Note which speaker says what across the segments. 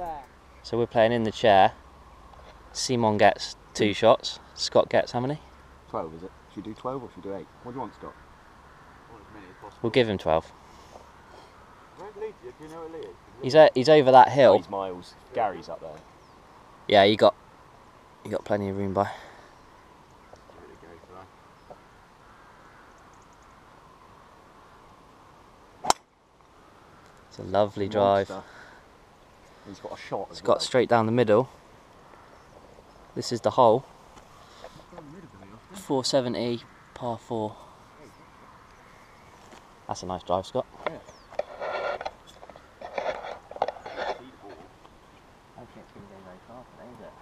Speaker 1: there.
Speaker 2: So we're playing in the chair. Simon gets two shots. Scott gets how many?
Speaker 3: 12 is it? Should we do 12 or should we do 8? What do you want, Scott?
Speaker 2: We'll give him 12.
Speaker 4: Where's Lee? Do you know where Lee is?
Speaker 2: He's, o- he's over that hill.
Speaker 3: He's miles. Gary's up there.
Speaker 2: Yeah, you got you got plenty of room by.
Speaker 4: Really go for that.
Speaker 2: It's a lovely drive.
Speaker 3: Monster. He's got a shot
Speaker 2: It's got
Speaker 3: well.
Speaker 2: straight down the middle. This is the hole. 470 par 4. That's a nice drive, Scott. I don't think it's going to go very far today, is it?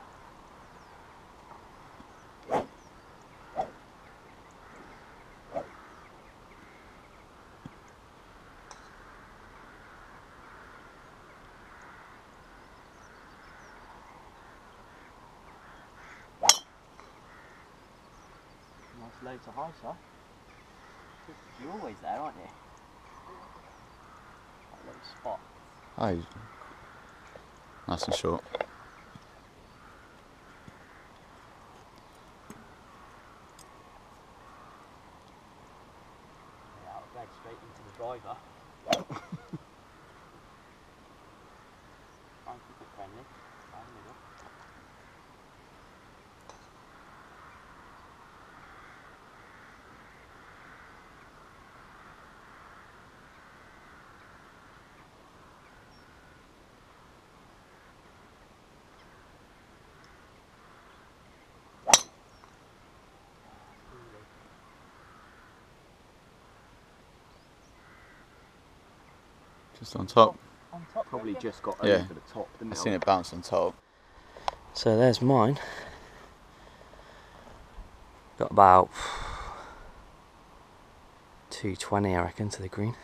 Speaker 2: Nice low to high, sir. You're always there, aren't you? That little spot.
Speaker 5: Oh, nice and short.
Speaker 2: Yeah, I'll straight into the driver.
Speaker 5: Just on top.
Speaker 2: On top.
Speaker 3: Probably just got
Speaker 5: Yeah.
Speaker 3: over the top, didn't
Speaker 5: I
Speaker 3: it?
Speaker 5: seen it bounce on top.
Speaker 2: So there's mine. Got about 220 I reckon to the green.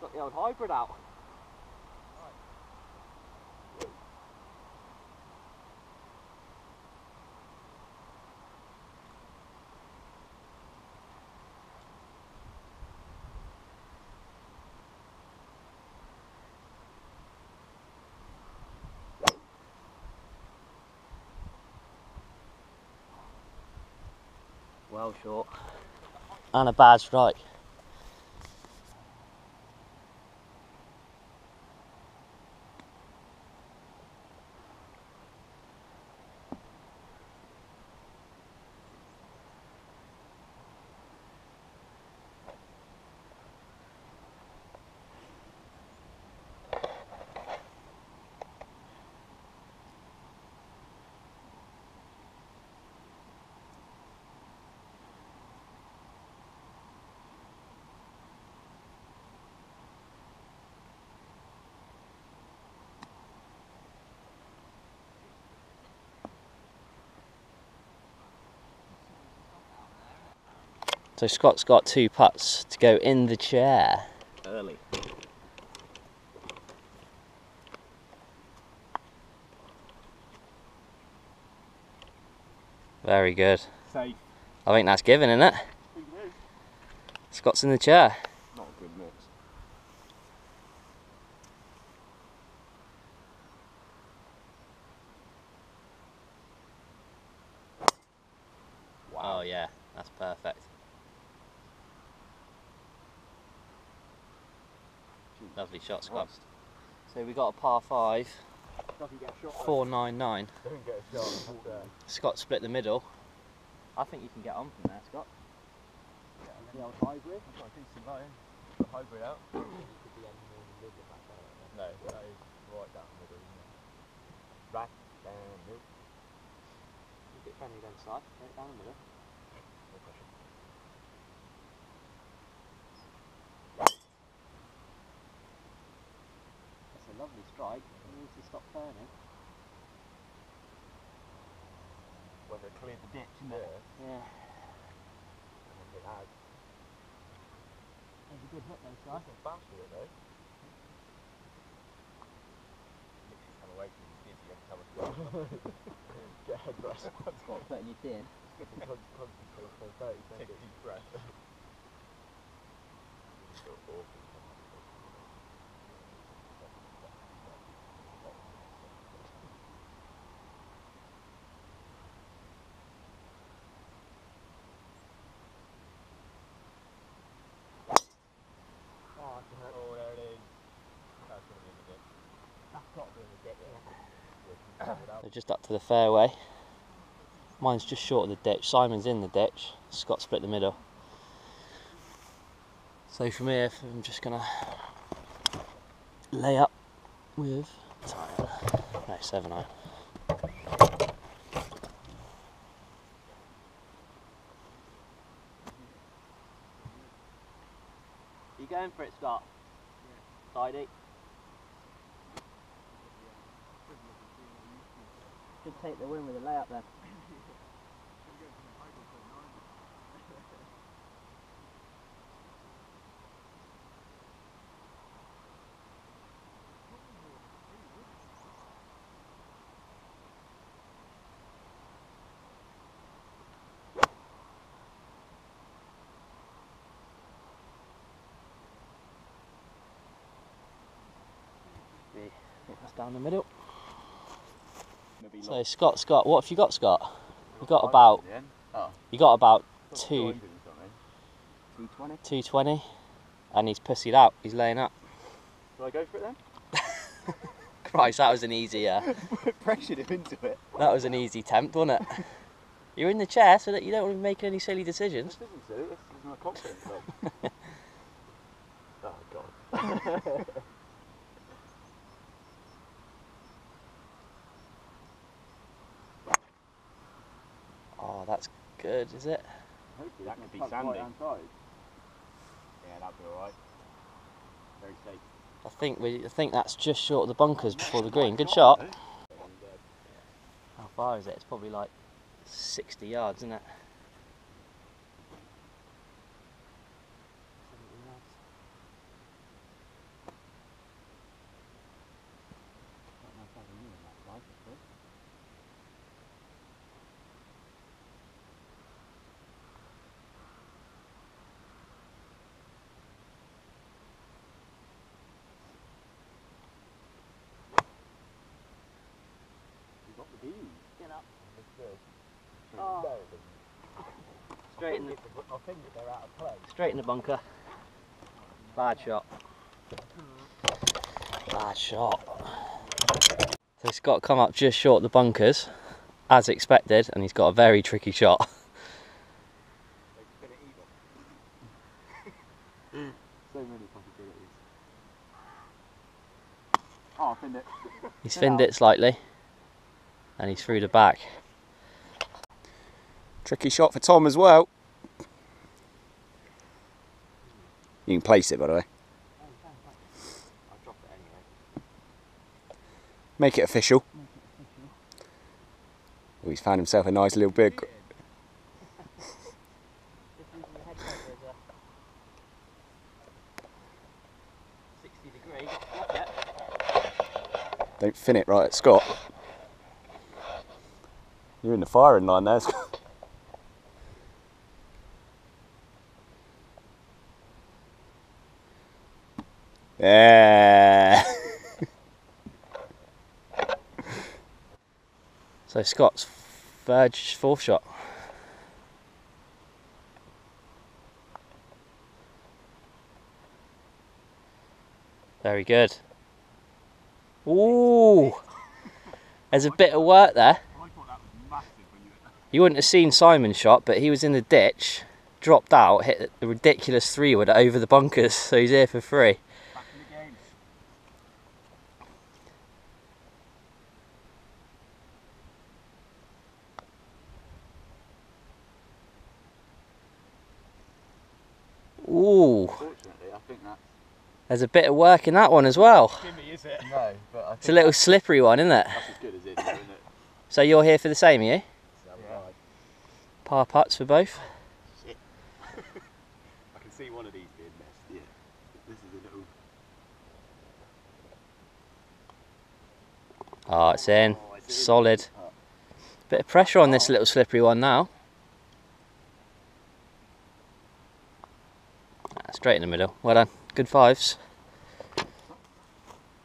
Speaker 2: Got the old hybrid out. Well short. And a bad strike. So Scott's got two putts to go in the chair.
Speaker 3: Early.
Speaker 2: Very good.
Speaker 4: Safe.
Speaker 2: I think that's given, isn't it? Scott's in the chair.
Speaker 3: Not a good mix.
Speaker 2: Oh yeah, that's perfect. Lovely shot, Scott. So we got a par five,
Speaker 4: Doesn't get a shot.
Speaker 2: four nine nine.
Speaker 4: Don't get shot.
Speaker 2: Scott split the middle. I think you can get on from there, Scott.
Speaker 4: The old hybrid. I've got a decent line. The hybrid out. No, that is right down the middle. Right down the middle.
Speaker 2: Keep it friendly then, side. Right down the middle.
Speaker 4: No pressure.
Speaker 2: That's a lovely strike. You need to stop turning.
Speaker 4: Whether it cleared the ditch, isn't it?
Speaker 2: Yeah.
Speaker 4: Yeah. It has.
Speaker 2: There's a good hit though, Si.
Speaker 4: Nice and bounce with it though. Literally come away from you dizzy every time I start. Get head rush.
Speaker 2: Scott putting you in.
Speaker 4: Concentrate for 30 seconds. Take a deep breath.
Speaker 2: just up to the fairway. Mine's just short of the ditch. Simon's in the ditch. Scott split the middle. So from here, I'm just gonna lay up with no seven iron. You going for it, Scott? Tidy. Should take the win with a layup then. That's down the middle.
Speaker 4: Maybe
Speaker 2: So Scott, Scott, what have you got, Scott? You got about
Speaker 4: Oh.
Speaker 2: you got about two
Speaker 4: 220.
Speaker 2: two twenty, and he's pussied out. He's laying up.
Speaker 4: Do I go for it then?
Speaker 2: Christ, that was an easy. Uh,
Speaker 4: Pressured him into it.
Speaker 2: that was an easy tempt, wasn't it? You're in the chair so that you don't want to be making any silly decisions.
Speaker 4: This isn't silly, this is my confidence. Oh god.
Speaker 2: Oh, that's good, is it?
Speaker 4: Hopefully that could be sandy. Yeah, that'd be alright. Very safe.
Speaker 2: I think we. I think that's just short of the bunkers before the green. Good shot. Uh, How far is it? It's probably like 60 yards, isn't it? 70 yards.
Speaker 4: Don't know if I can use that size, actually. You got the
Speaker 2: Get up. Oh. Straight in the,
Speaker 6: I think that they're out of play.
Speaker 2: straight in the bunker. Bad shot. Bad shot. So Scott come up just short of the bunkers, as expected, and he's got a very tricky shot.
Speaker 4: So many possibilities. Oh, I pinned it.
Speaker 2: He's finned it slightly, and he's through the back.
Speaker 3: Tricky shot for Tom as well. You can place it, by the way.
Speaker 2: I'll drop it anyway.
Speaker 3: Make it official. Oh, he's found himself a nice little big. Don't fin it right at Scott. You're in the firing line. Scott. Yeah.
Speaker 2: So Scott's third, fourth shot. Very good. Ooh, there's a bit of work there.
Speaker 4: I thought that was massive when you
Speaker 2: You wouldn't have seen Simon's shot, but he was in the ditch, dropped out, hit the ridiculous three wood over the bunkers, so he's here for free.
Speaker 4: back in the game.
Speaker 2: Ooh,
Speaker 4: Fortunately, I think that's.
Speaker 2: there's a bit of work in that one as well.
Speaker 6: Gimme, is it? No, but I
Speaker 2: It's a little slippery one, isn't it?
Speaker 4: That's as good as it is, isn't it?
Speaker 2: So you're here for the same, are you? Par putts for both.
Speaker 4: I can see one of these being missed. Yeah. This is a little.
Speaker 2: Ah, oh, it's in.
Speaker 4: Oh, it's in.
Speaker 2: Solid. Ah. Bit of pressure on this ah. little slippery one now. Ah, Straight in the middle. Well done. Good fives.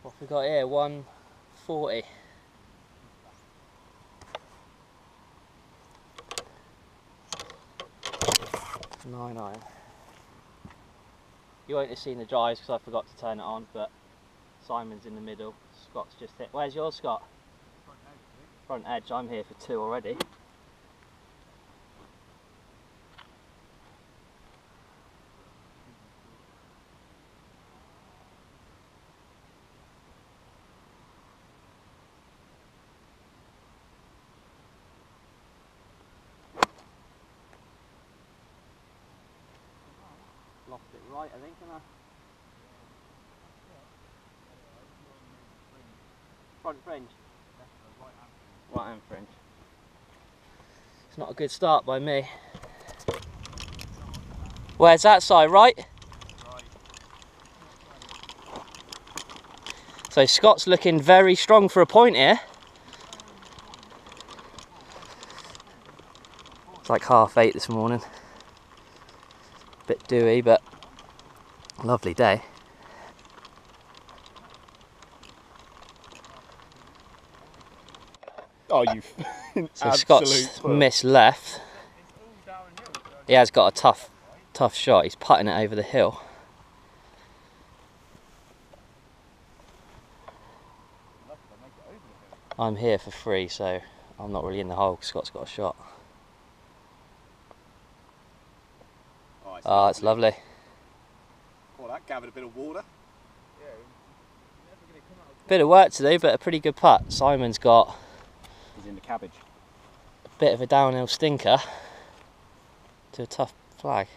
Speaker 2: What have we got here? 140. Nine iron. You won't have seen the drives because I forgot to turn it on, but Simon's in the middle. Scott's just hit. Where's yours, Scott? front edge. I'm here for two already. Lost it right, I think, and I. Front fringe. Right hand fringe. It's not a good start by me. Where's that side, right? So Scott's looking very strong for a point here. It's like half eight this morning. Bit dewy, but lovely day.
Speaker 5: Oh, you.
Speaker 2: So Scott's missed left. He has got a tough, tough shot. He's putting it over the hill. I'm here for free, so I'm not really in the hole. Scott's got a shot. Oh, it's lovely.
Speaker 5: Well, that gathered a bit of water.
Speaker 2: Bit of work to do, but a pretty good putt. Simon's got
Speaker 5: He's in the cabbage.
Speaker 2: a bit of a downhill stinker to a tough flag.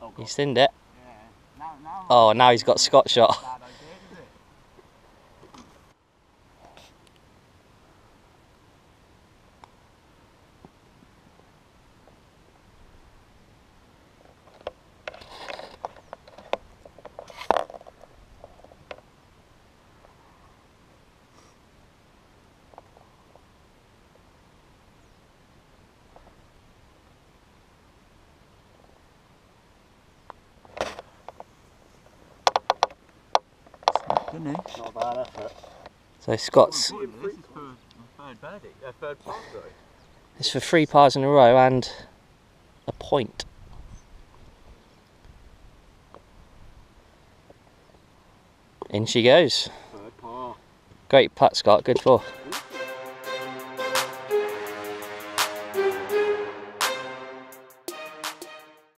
Speaker 3: Oh,
Speaker 2: He's thinned it.
Speaker 3: Yeah. Now, now.
Speaker 2: Oh, now he's got Scott shot.
Speaker 5: Didn't
Speaker 3: Not a bad effort.
Speaker 2: So Scott's
Speaker 4: This is for third birdie, uh, third par, sorry.
Speaker 2: it's for three pars in a row and a point. In she goes. Great putt, Scott. Good for.